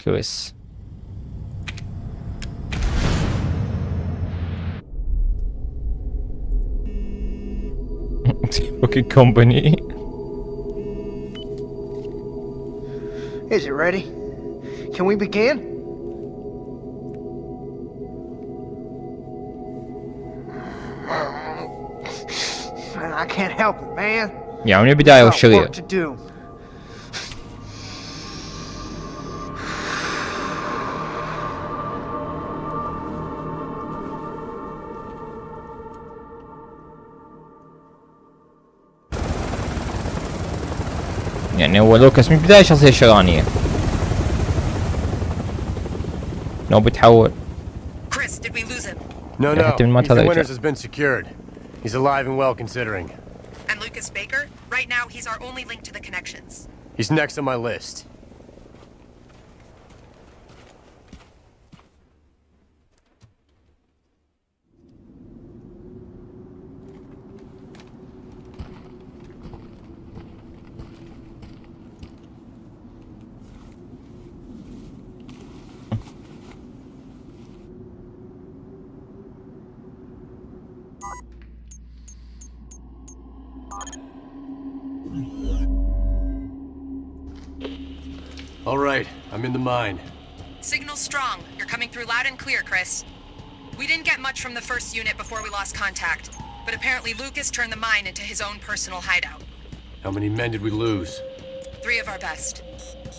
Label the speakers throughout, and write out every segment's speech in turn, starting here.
Speaker 1: Curious. fucking company.
Speaker 2: Is it ready? Can we begin? I can't help it, man.
Speaker 1: Yeah, I'm gonna
Speaker 2: be
Speaker 1: die Australia.
Speaker 2: Work to do.
Speaker 1: يعني هو لوكاس من البداية شخصية شرانية لو بتحول
Speaker 3: Chris, did we lose him?
Speaker 4: No, no. Ethan. Winters has been secured. He's alive and well considering.
Speaker 3: And Lucas Baker? Right now, he's our only link to the connections.
Speaker 4: He's next on my list.
Speaker 3: Chris. We didn't get much from the first unit before we lost contact, but apparently Lucas turned the mine into his own personal hideout.
Speaker 4: How many men did we lose?
Speaker 3: Three of our best.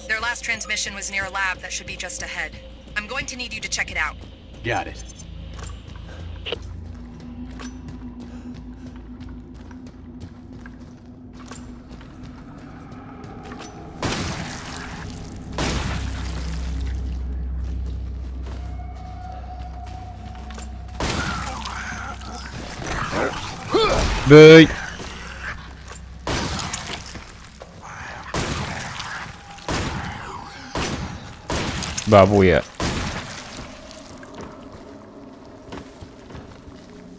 Speaker 3: Their last transmission was near a lab that should be just ahead. I'm going to need you to check it out.
Speaker 4: Got it.
Speaker 1: Bye. Babuję.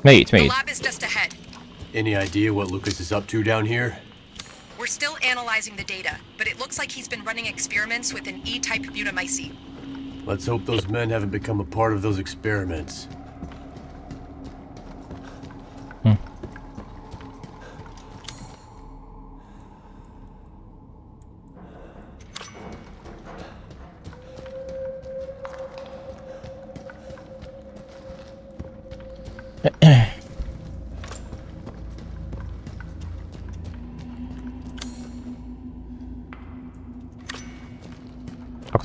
Speaker 1: Mate,
Speaker 3: mate.
Speaker 1: The
Speaker 3: lab is just ahead.
Speaker 4: Any idea what Lucas is up to down here?
Speaker 3: We're still analyzing the data, but it looks like he's been running experiments with an E-type mutamycete.
Speaker 4: Let's hope those men haven't become a part of those experiments.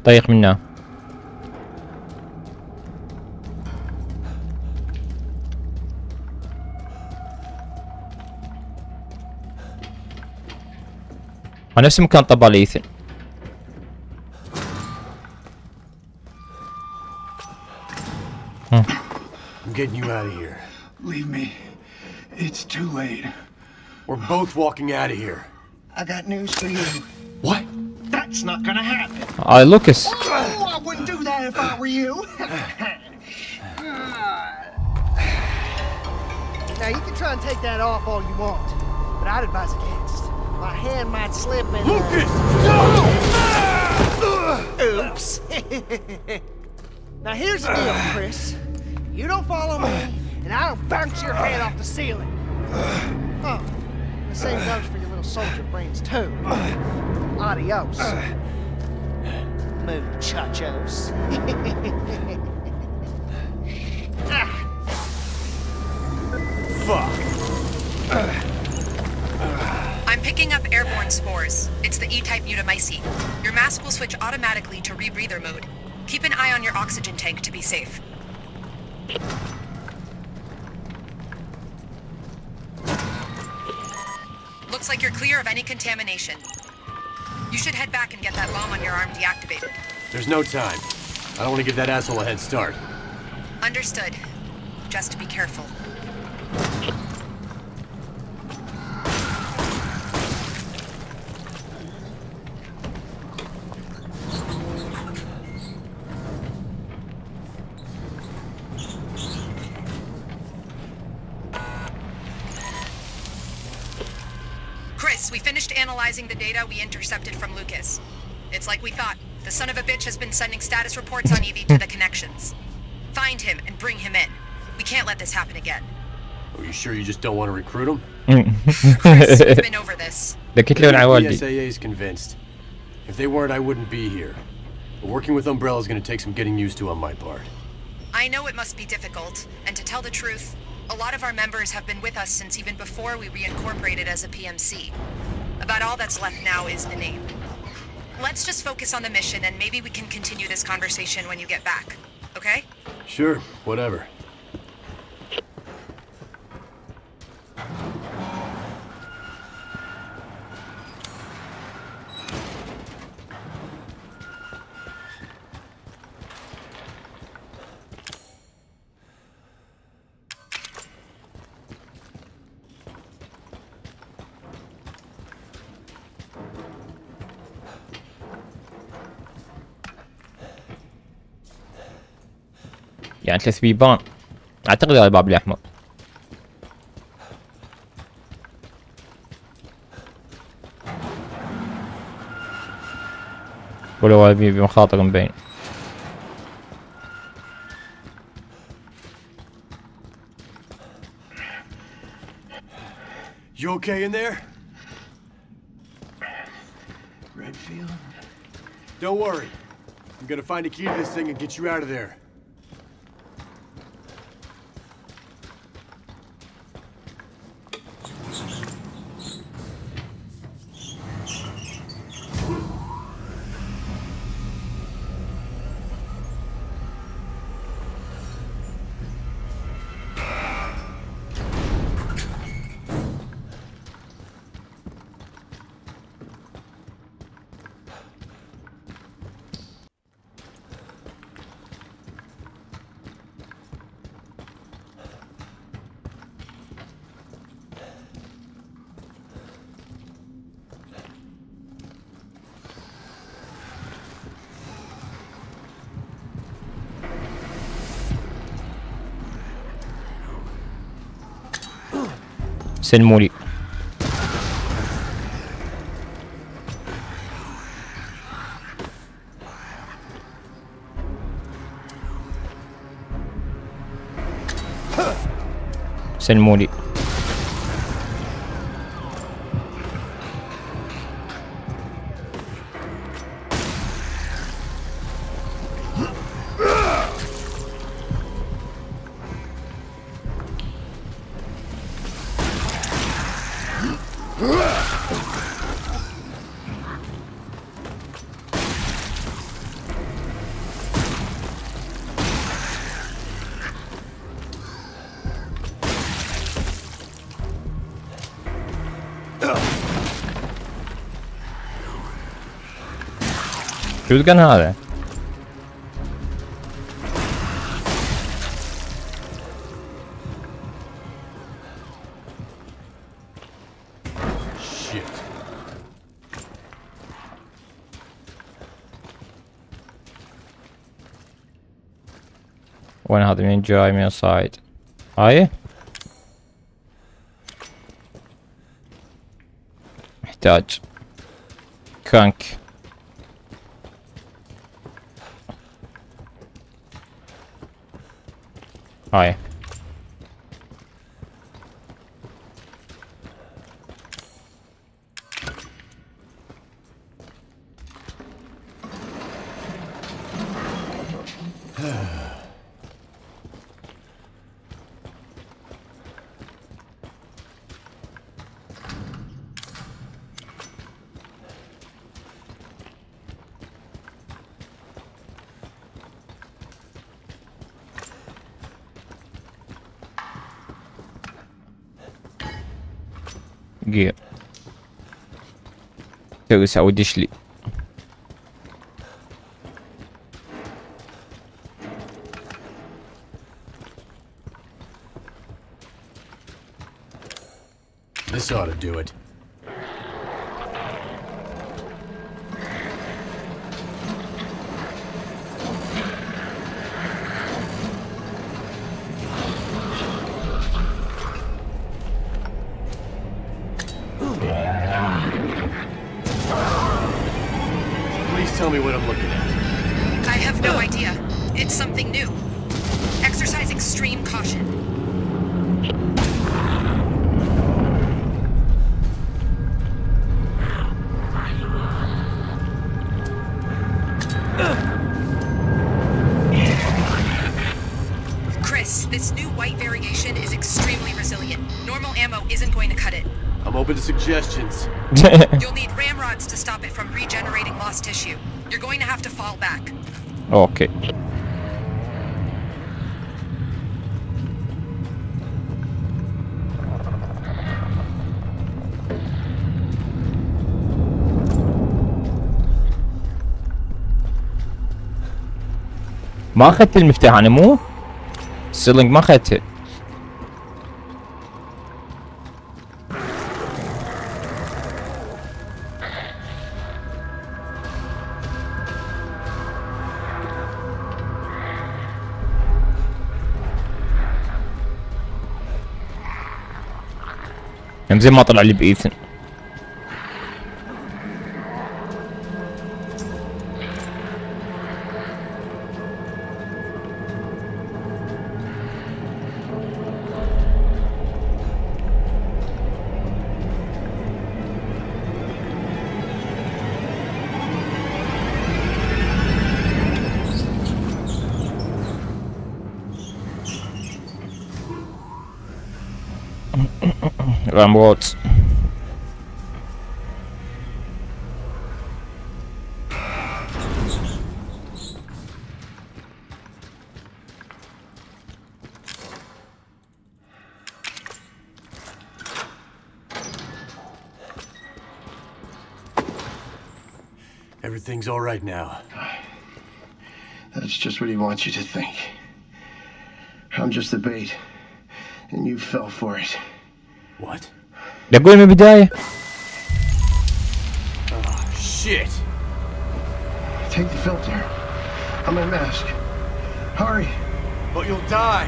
Speaker 1: طريق منا نفس مكان طبال ايثن
Speaker 4: I'm getting you out of here.
Speaker 5: Leave me. It's too late.
Speaker 4: We're both walking out of here.
Speaker 2: I got news for you. That's not gonna happen.
Speaker 1: Hi, Lucas.
Speaker 2: Oh, I wouldn't do that if I were you. now, you can try and take that off all you want, but I'd advise against. My hand might slip and... Uh,
Speaker 4: Lucas! No!
Speaker 2: Oops. now, here's the deal, Chris. You don't follow me, and I'll bounce your head off the ceiling. Huh. Oh, the same goes for your little soldier brains too. Adios. Muchachos.
Speaker 4: Fuck.
Speaker 3: I'm picking up airborne spores. It's the E-type mutamycete. Your mask will switch automatically to rebreather mode. Keep an eye on your oxygen tank to be safe. Looks like you're clear of any contamination. You should head back and get that bomb on your arm deactivated.
Speaker 4: There's no time. I don't want to give that asshole a head start.
Speaker 3: Understood. Just be careful. like we thought. The son of a bitch has been sending status reports on Evie to the connections. Find him and bring him in. We can't let this happen again.
Speaker 4: Are you sure you just don't want to recruit him? Mm.
Speaker 3: Chris, we've been over this.
Speaker 1: The Kitlo.
Speaker 4: The BSAA is convinced. If they weren't, I wouldn't be here. But working with Umbrella is going to take some getting used to on my part.
Speaker 3: I know it must be difficult, and to tell the truth, a lot of our members have been with us since even before we reincorporated as a PMC. About all that's left now is the name. Let's just focus on the mission and maybe we can continue this conversation when you get back. Okay?
Speaker 4: Sure, whatever.
Speaker 1: يعني ثلاث بيبان اعتقد هذا الباب الاحمر ولو هذا بيبي مخاطر مبين
Speaker 4: You okay in there?
Speaker 5: Redfield?
Speaker 4: Don't worry. I'm gonna find a key to this thing and get you out of there.
Speaker 1: c'est le moulu. C'est le moulu. Hur
Speaker 4: ska
Speaker 1: han ha? When had me enjoy me aside. Are you? Dodge. Kunk. 哎 Au.
Speaker 4: This ought to do it.
Speaker 1: ما أخذت المفتاح أنا مو السلنج ما اخذته زين ما طلع لي بايثن Um, Ramrod.
Speaker 4: Everything's all right now.
Speaker 5: That's just what he wants you to think. I'm just the bait, and you fell for it.
Speaker 4: What?
Speaker 1: Nebudeme vidět. Oh,
Speaker 4: shit.
Speaker 5: Take the filter. I'm in mask. Hurry.
Speaker 4: But you'll die.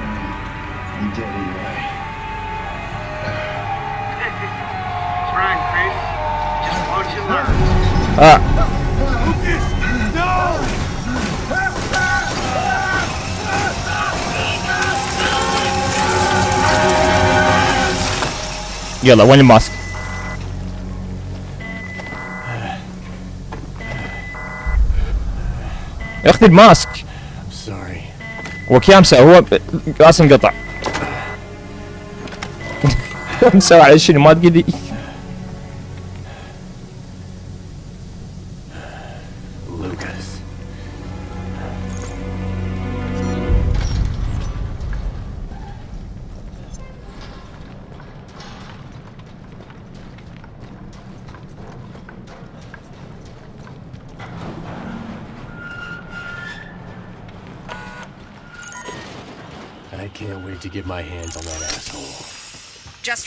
Speaker 5: Mm, you did anyway.
Speaker 6: it's Ryan, Chris. Just watch and learn.
Speaker 1: Ah. Lucas! No! يلا وين الماسك؟ اخذ الماسك. وكيامسه هو ب- راس انقطع. مسوي على شنو ما تقولي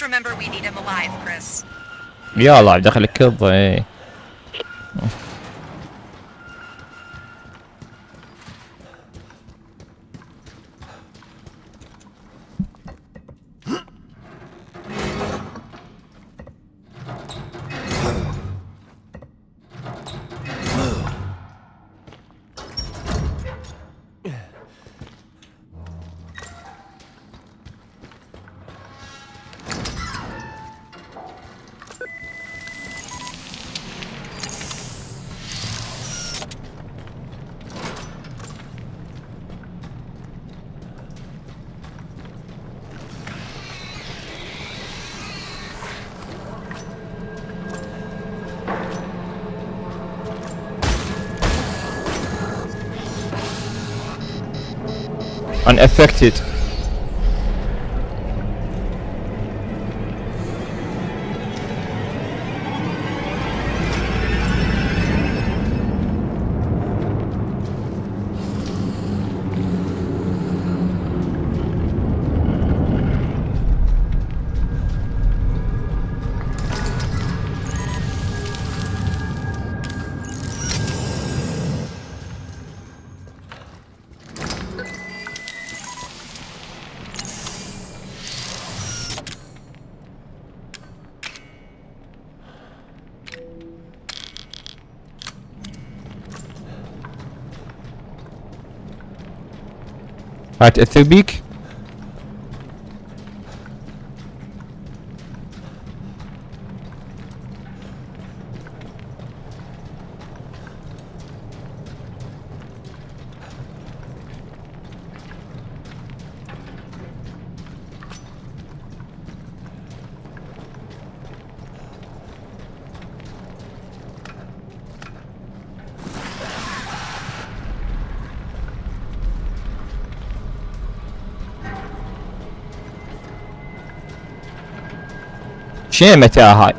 Speaker 3: remember we need him alive, Chris.
Speaker 1: يا الله دخل الكضة إيه unaffected تاثر بيك. شنو المتاهة هاي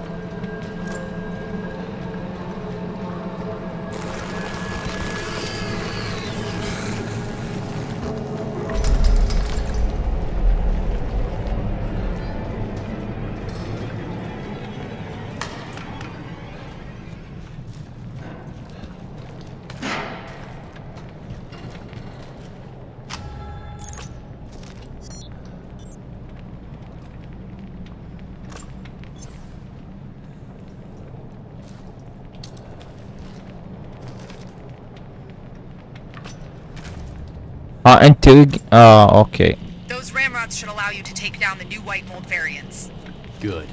Speaker 1: Uh, until... Uh, okay.
Speaker 3: Those ramrods should allow you to take down the new white mold variants.
Speaker 4: Good.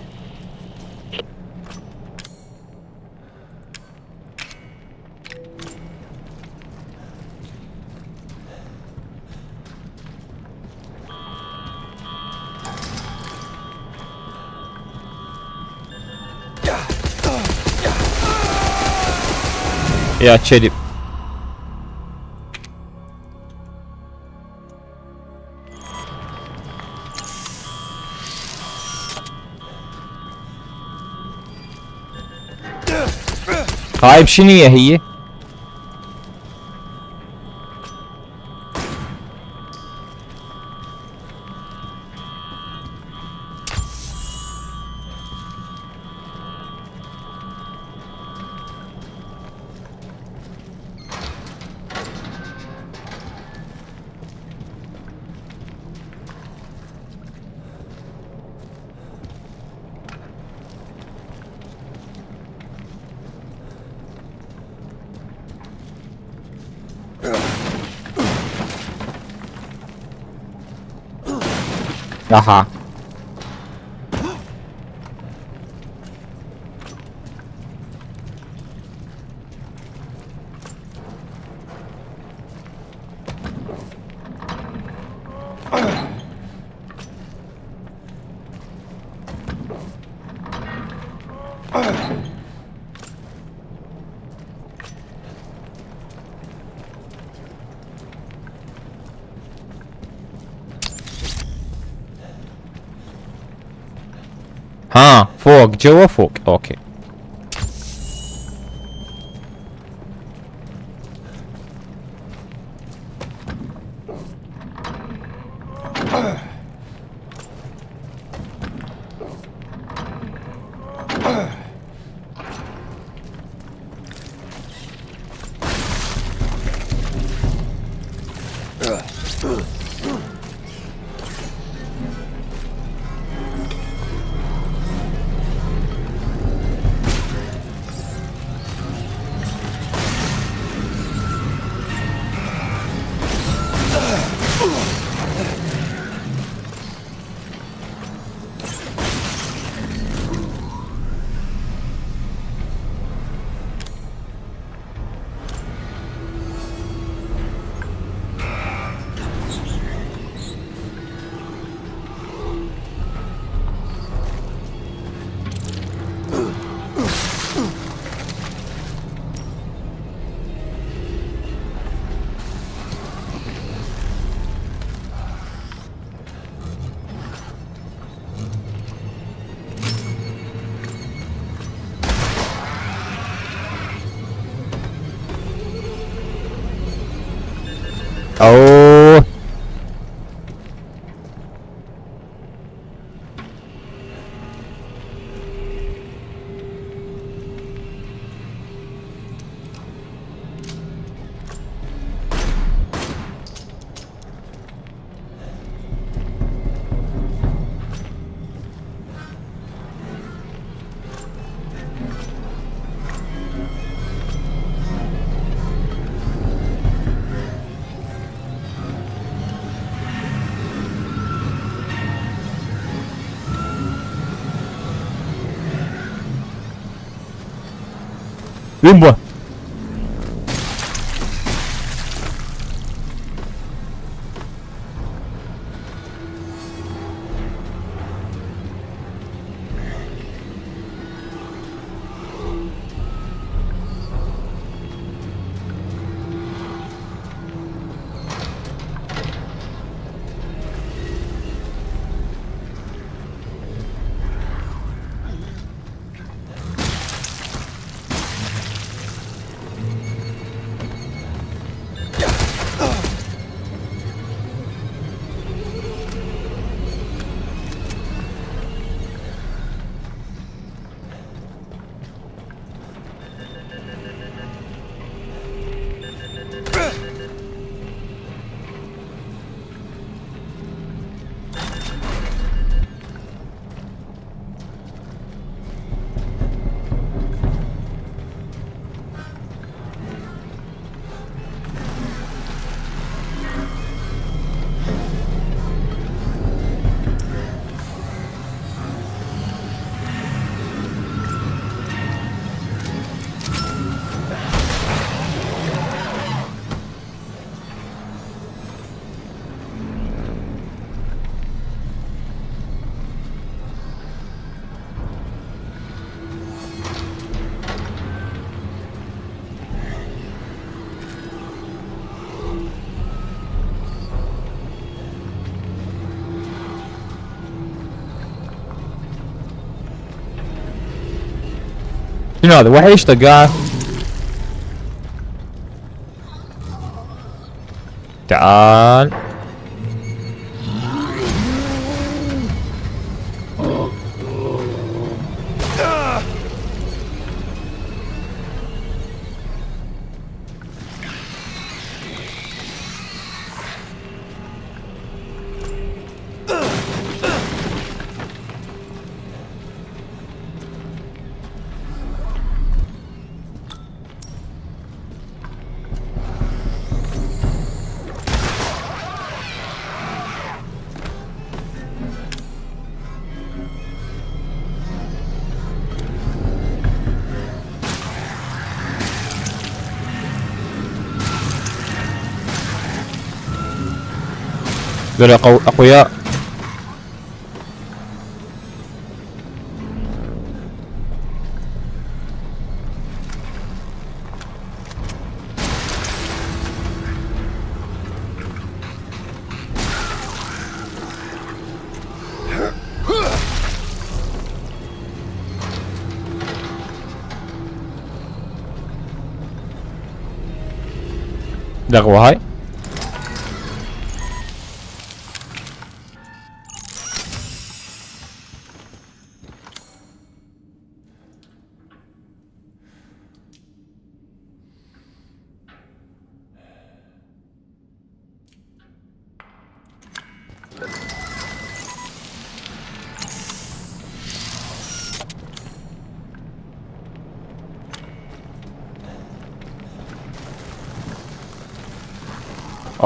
Speaker 1: Yeah, check it. Five शिनी है। ये 呀哈。O, gdzie łofuk? Okej. Oh. Umba. Não, eu the guy دول أقوياء. دغوة هاي.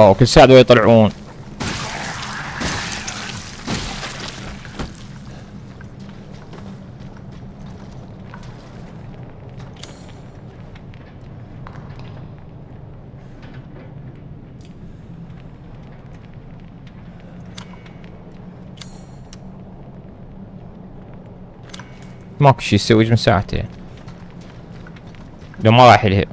Speaker 1: اوه كل ساعة دول يطلعون. ماكو شي يسوي من ساعتين. لو ما راح يلهي.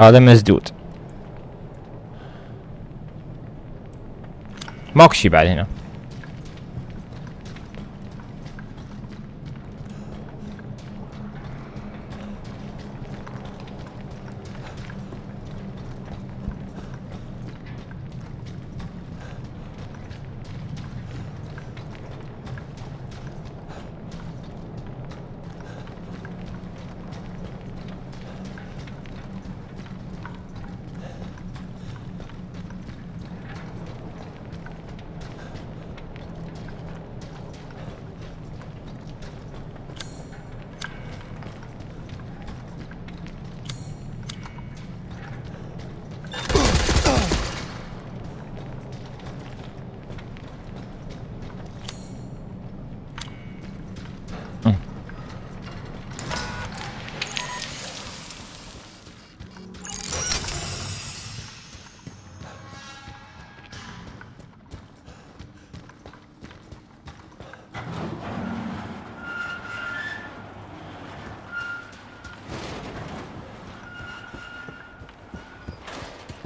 Speaker 1: هذا مسدود. ماكو شي بعد هنا.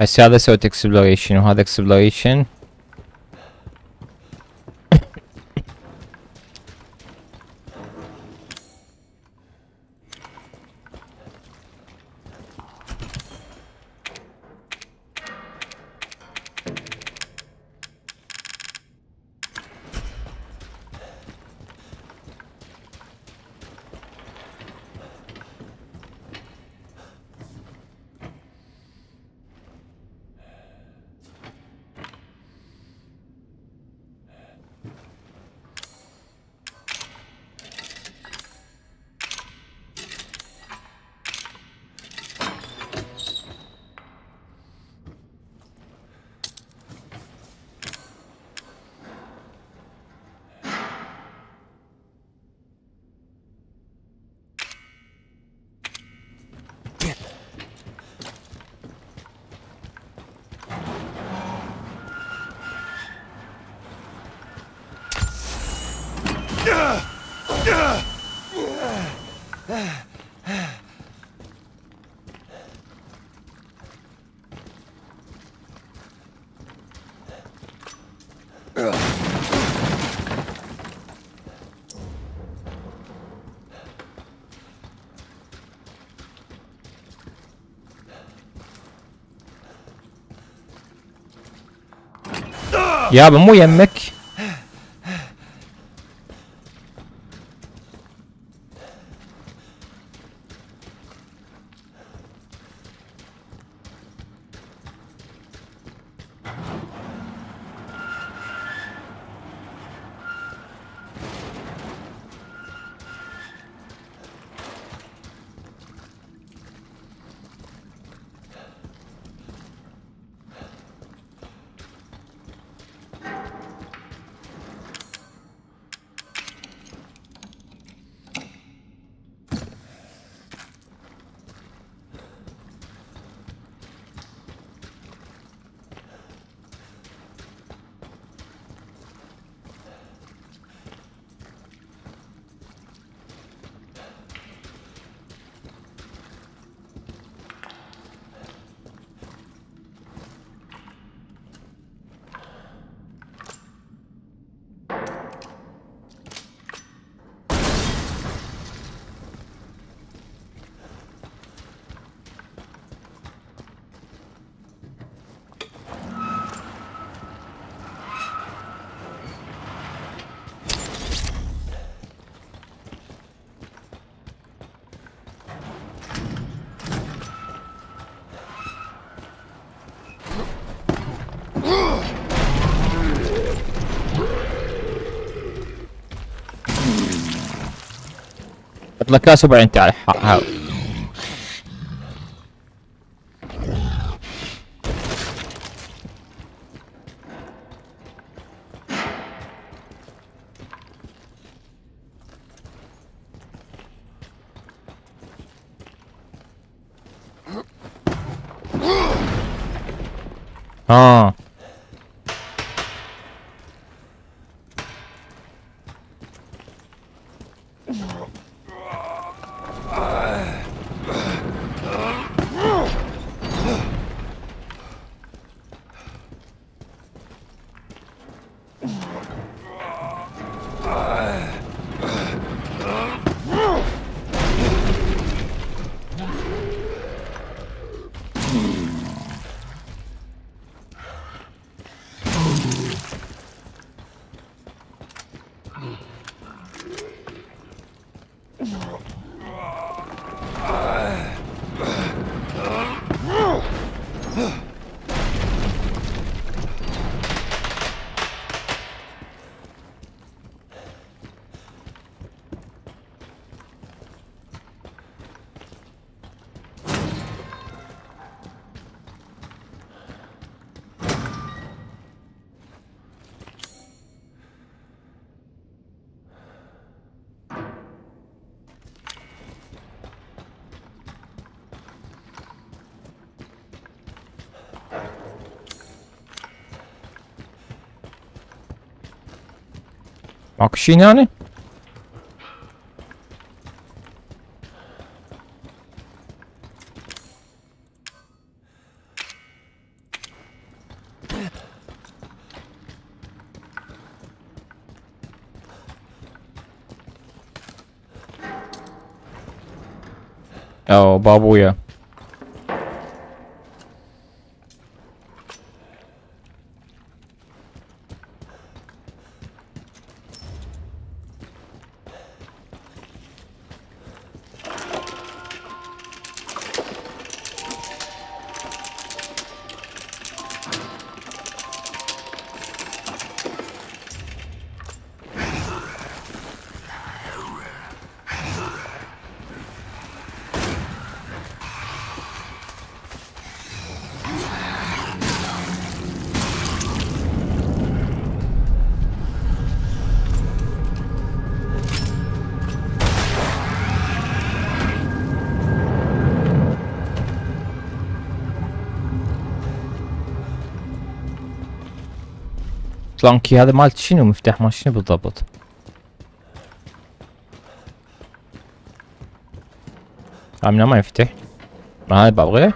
Speaker 1: هسه هذا سويت اكسبلوريشن وهذا اكسبلوريشن Ya ben bu yenmek لك 70 تعال حاول Akşin yani. О, бабуя. بابويا لانكي هذا مالت شنو مفتاح مال شنو بالضبط؟ عمنا ما يفتح. ما هذا باب غير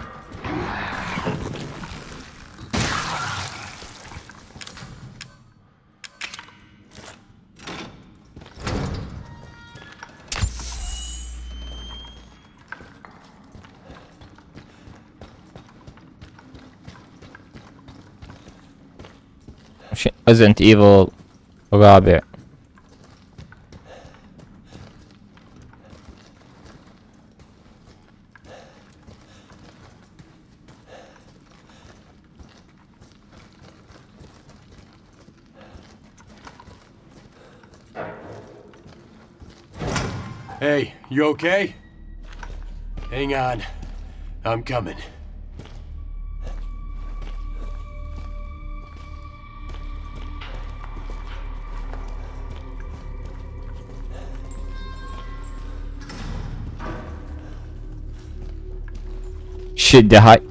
Speaker 1: ريزنت ايفل رابع
Speaker 4: Hey, you okay? Hang on. I'm coming.
Speaker 6: should die.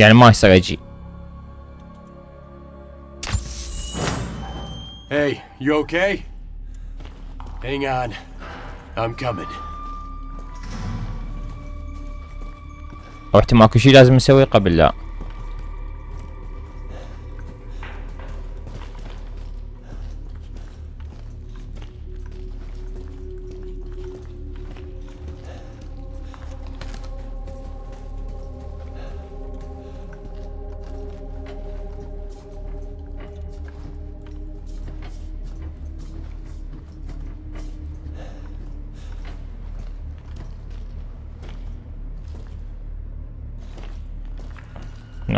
Speaker 1: يعني ما يصير أجي
Speaker 4: Hey, you okay? Hang on. I'm coming.
Speaker 1: رحت ماكو شي لازم نسويه قبل لا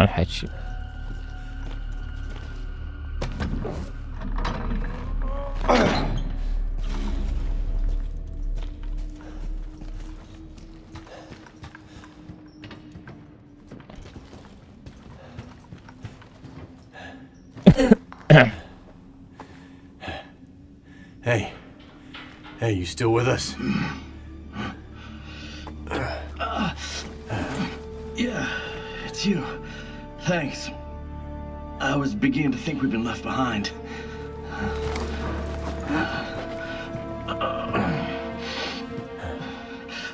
Speaker 1: not hatchet.
Speaker 4: hey. Hey, you still with us?
Speaker 5: Thanks. I was beginning to think we'd been left behind.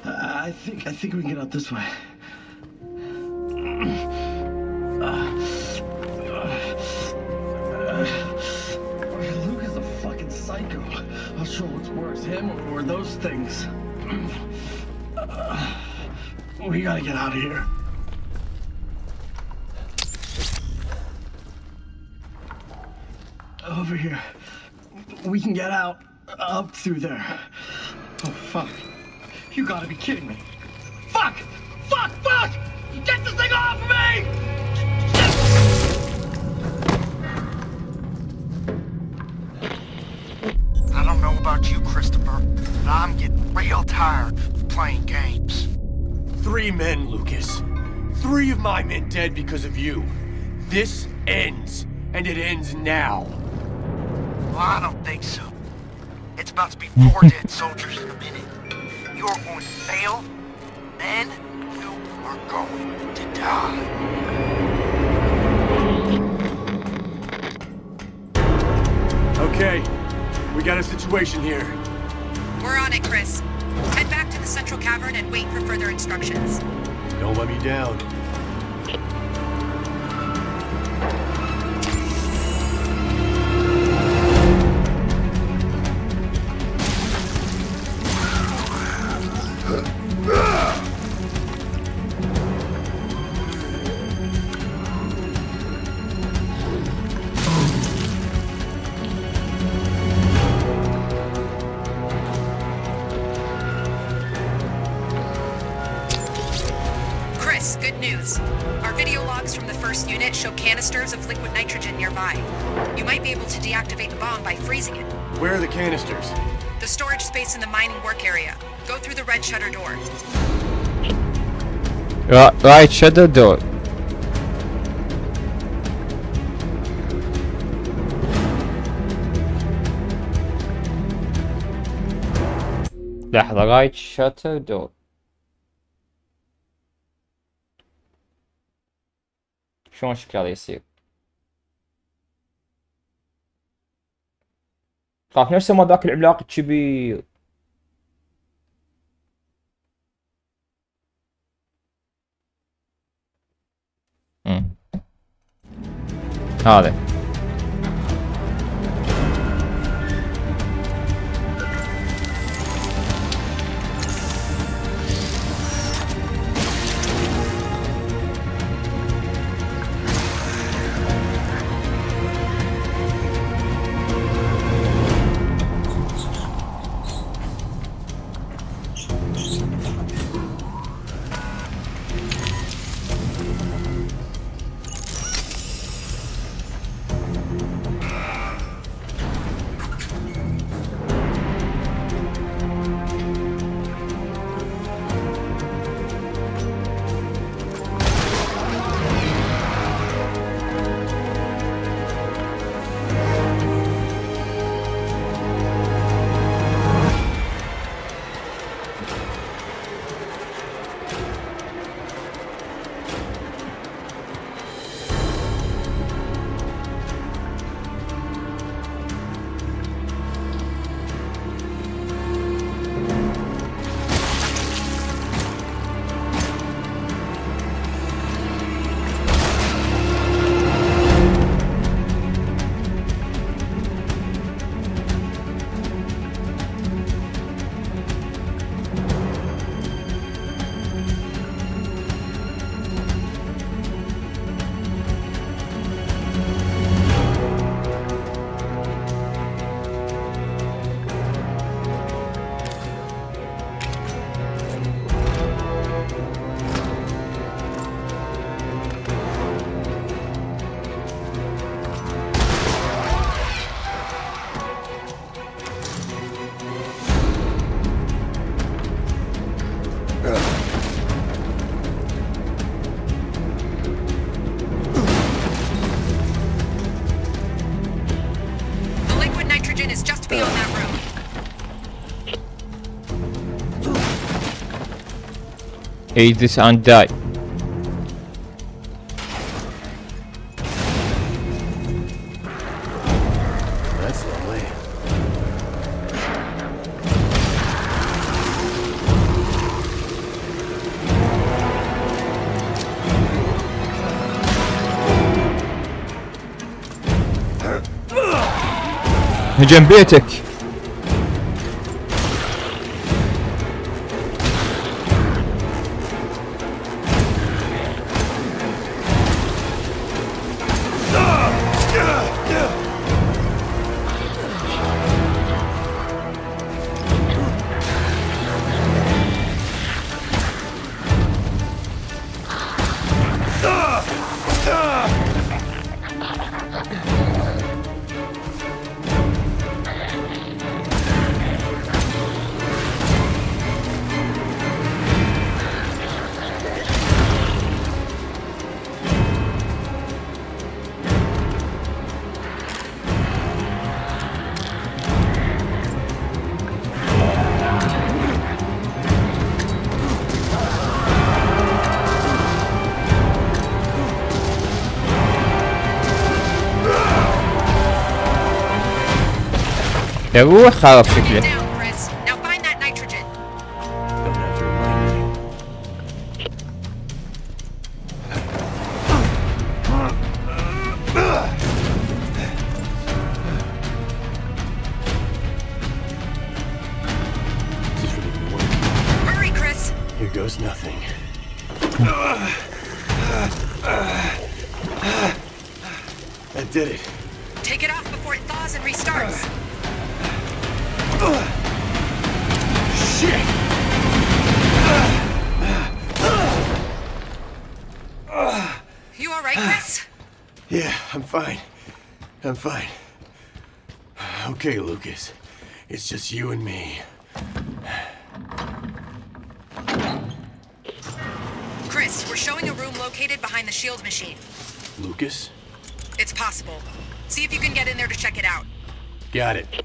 Speaker 5: I think I think we can get out this way. Luke is a fucking psycho. Not sure what's worse, him or those things. We gotta get out of here. can get out up through there. Oh, fuck. You gotta be kidding me. Fuck! Fuck! Fuck! Get this thing off of me!
Speaker 2: I don't know about you, Christopher, but I'm getting real tired of playing games.
Speaker 4: Three men, Lucas. Three of my men dead because of you. This ends, and it ends now.
Speaker 2: Well, I don't four dead soldiers in a minute. You're going to fail, then you are going to die.
Speaker 4: Okay, we got a situation here.
Speaker 3: We're on it, Chris. Head back to the central cavern and wait for further instructions.
Speaker 4: Don't let me down.
Speaker 1: Right, shadow door. لحظة. رايت شاتر دور شلون شكله يصير؟ خاف نفسه ما ذاك العملاق الكبير
Speaker 3: 好的
Speaker 1: eat this and die
Speaker 4: That's lovely.
Speaker 1: هجم بيتك
Speaker 3: There were
Speaker 4: half
Speaker 3: a. all right, Chris?
Speaker 4: yeah, I'm fine. I'm fine. Okay, Lucas. It's just you and me.
Speaker 3: Chris, we're showing a room located behind the shield machine.
Speaker 4: Lucas?
Speaker 3: It's possible. See if you can get in there to check it out.
Speaker 4: Got it.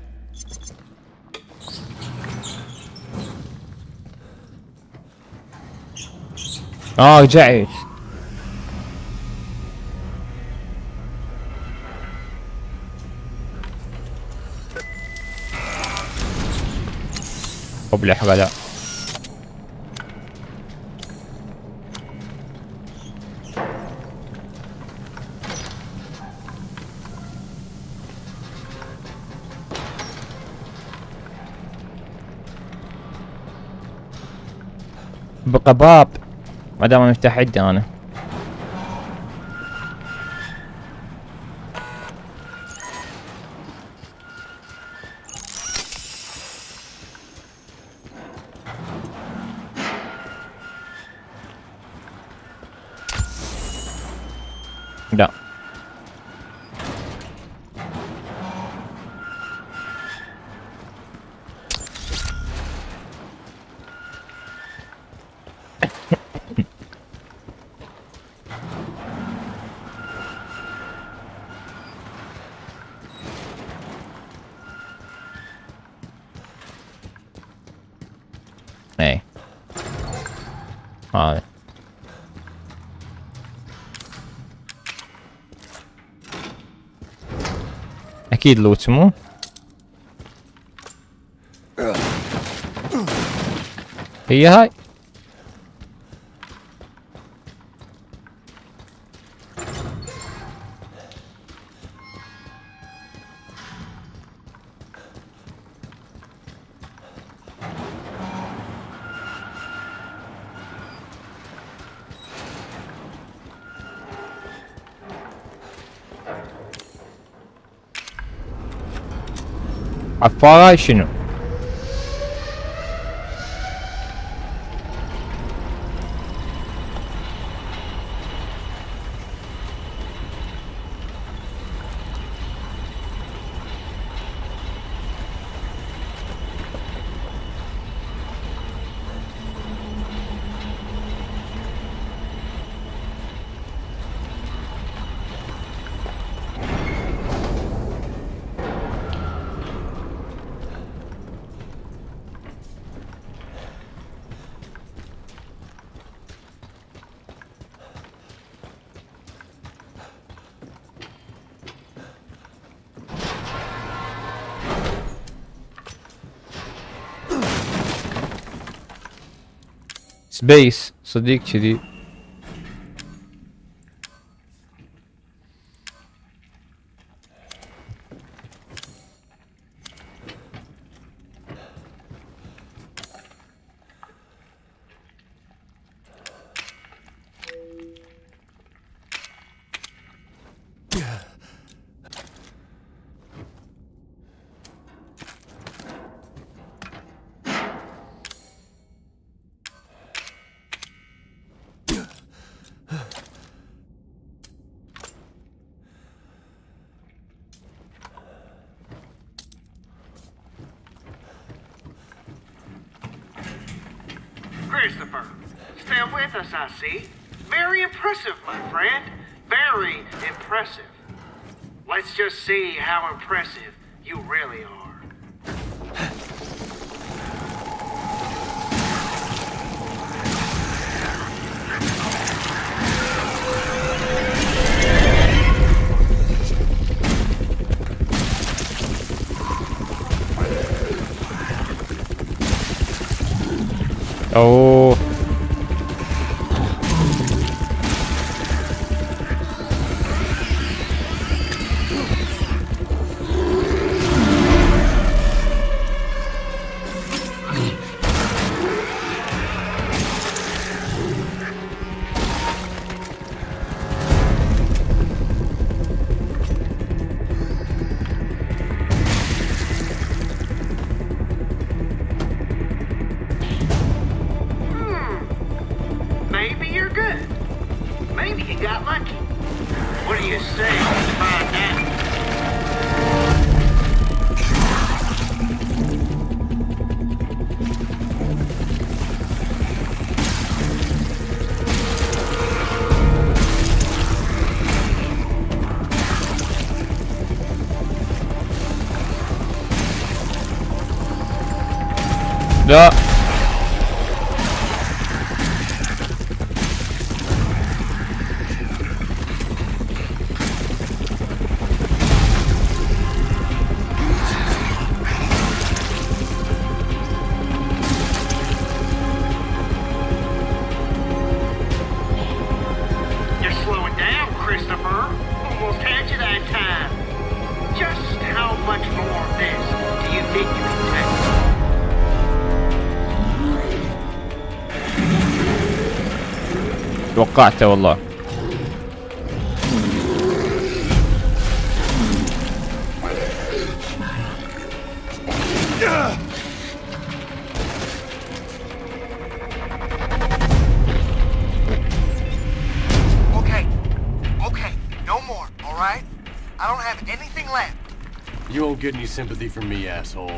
Speaker 1: Oh, James. طب لحظة لا بقى باب. ما دام مفتاح عندي أنا. اكيد لوت مو هي هاي Пора еще. سبيس صديق كذي
Speaker 6: Christopher, still with us, I see. Very impressive, my friend. Very impressive. Let's just see how impressive you really are. Oh. You
Speaker 2: won't get any sympathy from me, asshole.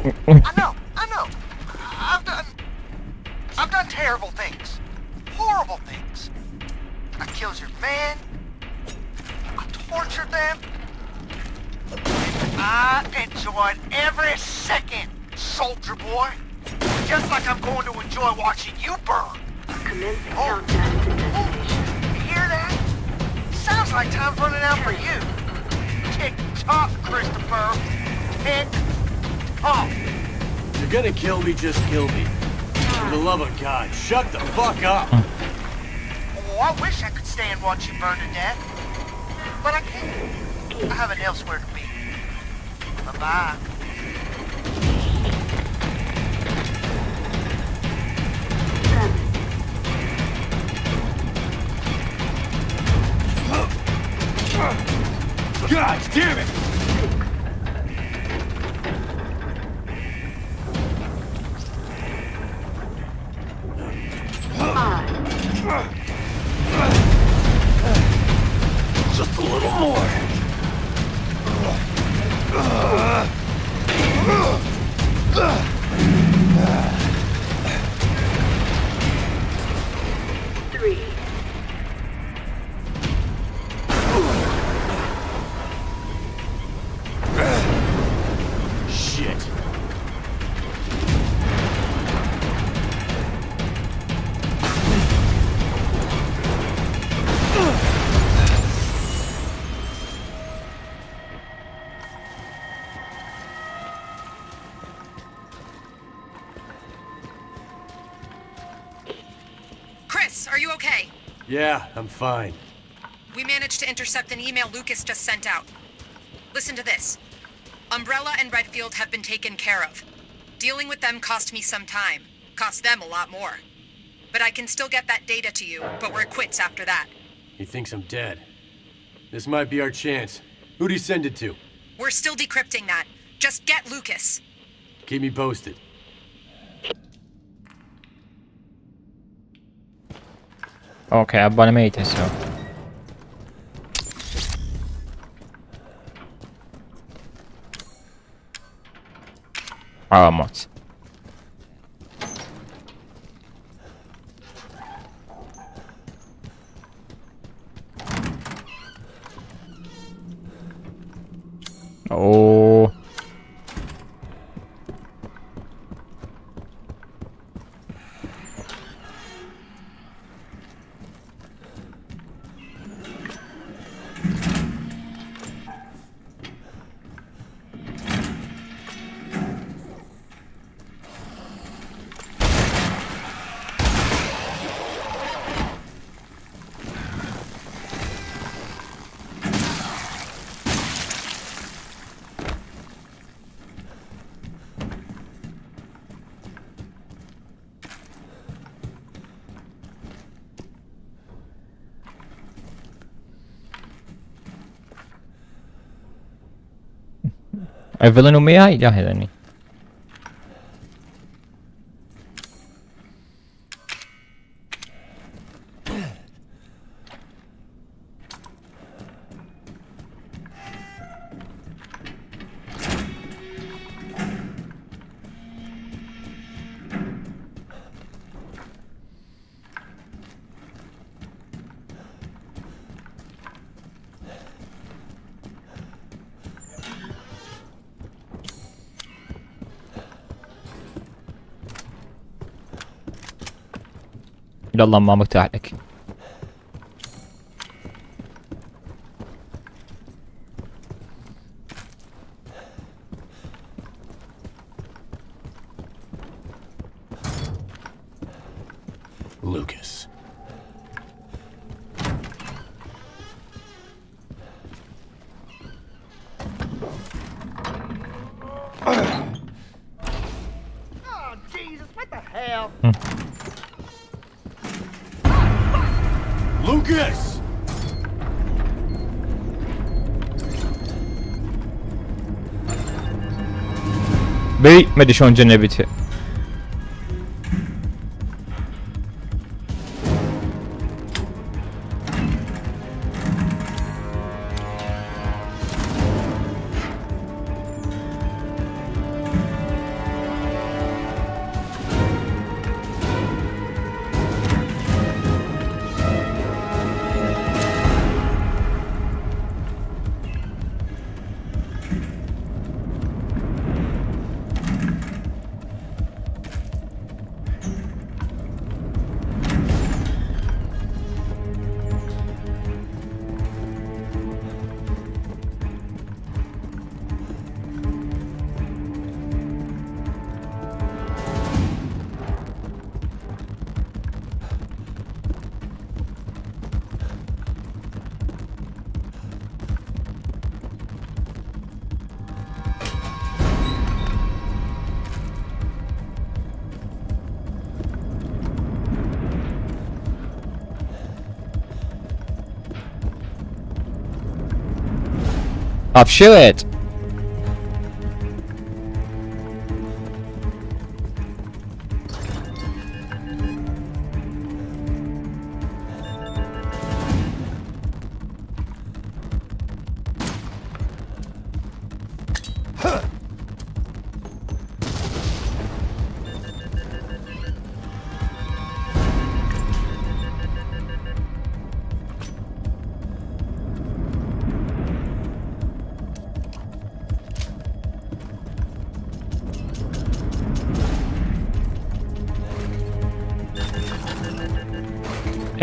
Speaker 2: Yeah, I'm fine.
Speaker 3: We managed to intercept an email Lucas just sent out. Listen to this. Umbrella and Redfield have been taken care of. Dealing with them cost me some time. Cost them a lot more. But I can still get that data to you, but we're quits after that.
Speaker 2: He thinks I'm dead. This might be our chance. Who'd he send it to?
Speaker 3: We're still decrypting that. Just get Lucas.
Speaker 2: Keep me posted.
Speaker 1: Oké, okay, abban mélyt jó. Almac. Ó. Oh. É Vila no meio aí, já,
Speaker 4: Renan.
Speaker 2: إلى الله ما متاح لك.
Speaker 4: mediciną
Speaker 1: cię nie bicie. Pop, shoot it!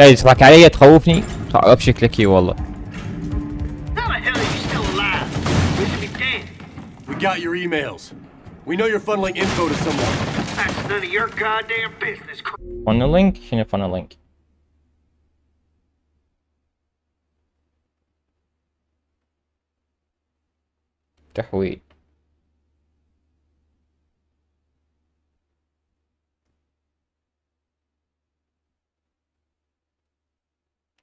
Speaker 1: لا يضحك علي تخوفني صعب شكلك اي والله
Speaker 4: got your emails. We know you're funneling info to someone.
Speaker 6: That's none of your goddamn business.
Speaker 1: Funneling? Yine funneling. تحويل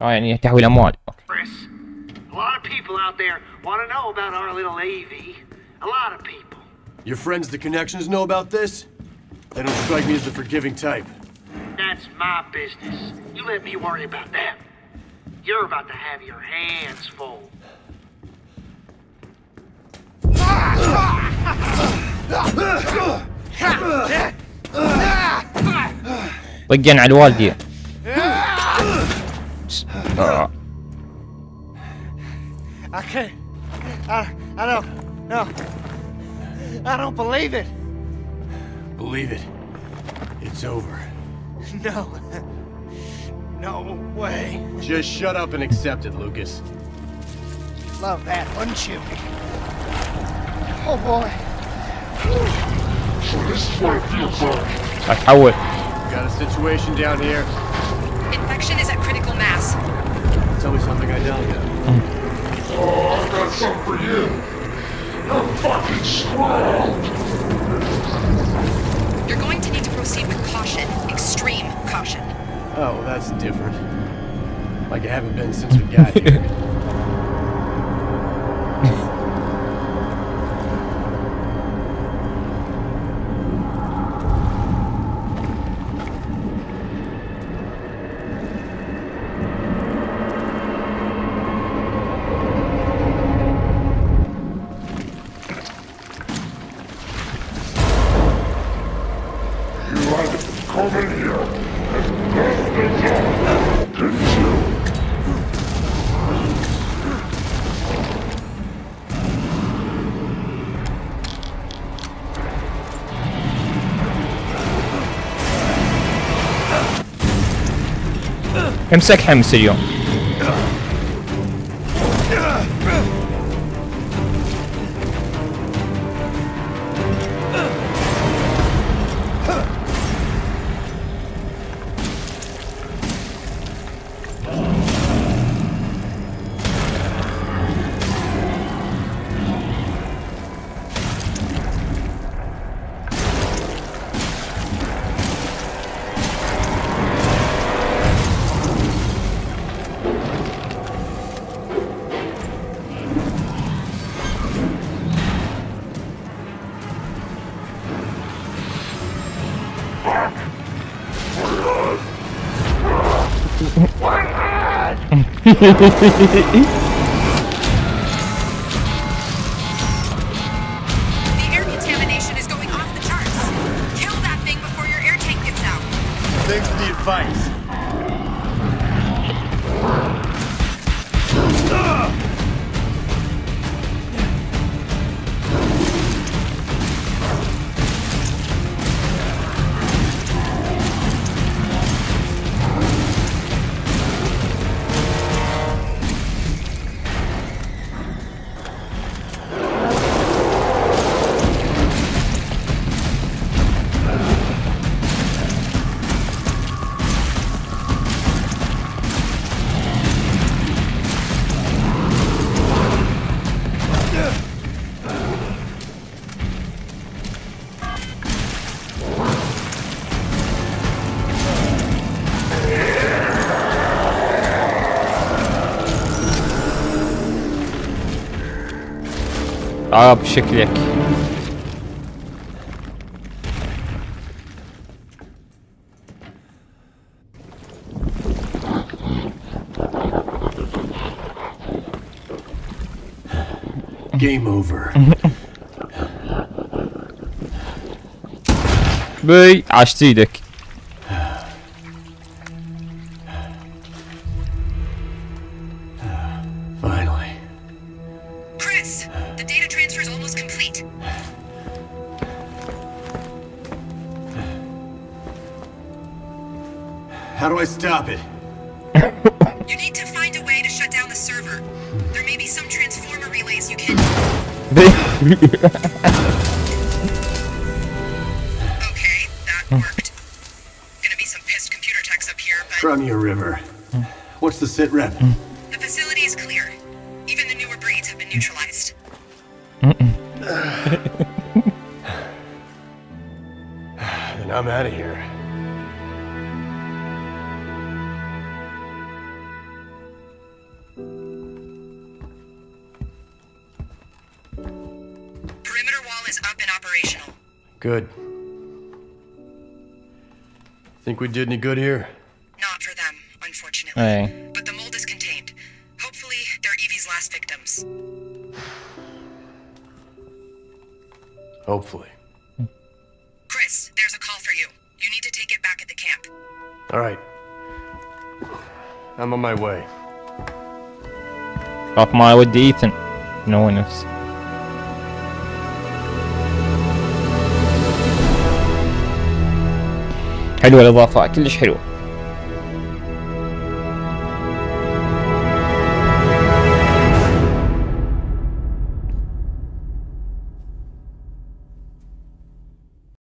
Speaker 1: اه يعني تحويل اموال أوكي.
Speaker 6: Chris. A lot of people out there want to know about our little AV. A lot of people.
Speaker 4: Your friends, the connections, know about this? They don't strike me as the forgiving type.
Speaker 6: That's my business. You let me worry about that. You're about to have your hands full.
Speaker 1: طقن على الوالدية uh.
Speaker 2: I can't. I, I don't. No. I don't believe it.
Speaker 4: Believe it. It's over.
Speaker 2: No. No way.
Speaker 4: Just shut up and accept it, Lucas.
Speaker 2: Love that, wouldn't you? Oh boy.
Speaker 1: So this is what it feels like. I, I would.
Speaker 4: Got a situation down here.
Speaker 3: Infection is at critical mass.
Speaker 4: Tell me something I don't know.
Speaker 3: Oh, I've got something for You're fucking scrawled. You're going to need to proceed with caution. Extreme caution.
Speaker 4: Oh, well, that's different. Like I haven't been since we got here.
Speaker 1: امسك حمس اليوم
Speaker 3: 嘿
Speaker 4: 嘿嘿嘿嘿
Speaker 1: 诶 Çıkacak.
Speaker 4: Game over.
Speaker 3: Böy açtıydık.
Speaker 4: Good. Think we did any good here?
Speaker 3: Not for them, unfortunately.
Speaker 1: Hey.
Speaker 3: But the mold is contained. Hopefully, they're Evie's last victims.
Speaker 4: Hopefully.
Speaker 3: Chris, there's a call for you. You need to take it back at the camp.
Speaker 4: All right. I'm on my way.
Speaker 1: Off my way to Ethan. No one else. حلوة الإضافة كلش حلوة.